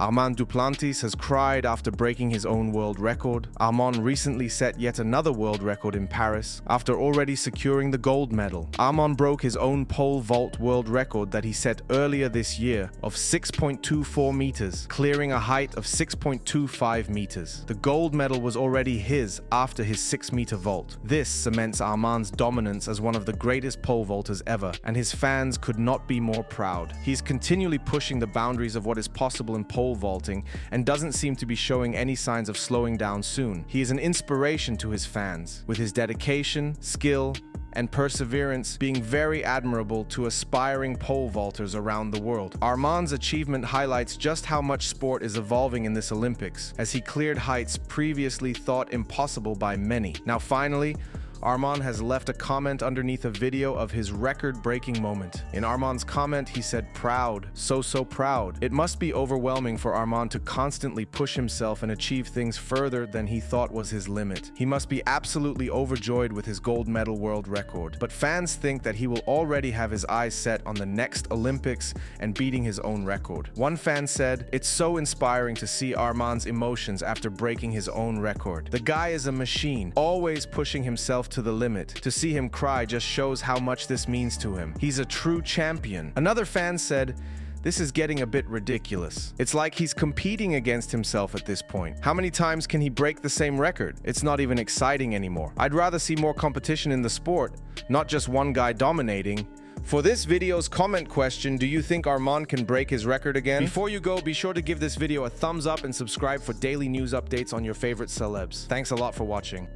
Armand Duplantis has cried after breaking his own world record. Armand recently set yet another world record in Paris after already securing the gold medal. Armand broke his own pole vault world record that he set earlier this year of 6.24 meters, clearing a height of 6.25 meters. The gold medal was already his after his 6 meter vault. This cements Armand's dominance as one of the greatest pole vaulters ever, and his fans could not be more proud. He's continually pushing the boundaries of what is possible in pole pole vaulting and doesn't seem to be showing any signs of slowing down soon. He is an inspiration to his fans, with his dedication, skill, and perseverance being very admirable to aspiring pole vaulters around the world. Armand's achievement highlights just how much sport is evolving in this Olympics, as he cleared heights previously thought impossible by many. Now finally, Armand has left a comment underneath a video of his record-breaking moment. In Armand's comment, he said, proud, so, so proud. It must be overwhelming for Armand to constantly push himself and achieve things further than he thought was his limit. He must be absolutely overjoyed with his gold medal world record. But fans think that he will already have his eyes set on the next Olympics and beating his own record. One fan said, it's so inspiring to see Armand's emotions after breaking his own record. The guy is a machine, always pushing himself to the limit. To see him cry just shows how much this means to him. He's a true champion. Another fan said, this is getting a bit ridiculous. It's like he's competing against himself at this point. How many times can he break the same record? It's not even exciting anymore. I'd rather see more competition in the sport, not just one guy dominating. For this video's comment question, do you think Armand can break his record again? Before you go, be sure to give this video a thumbs up and subscribe for daily news updates on your favorite celebs. Thanks a lot for watching.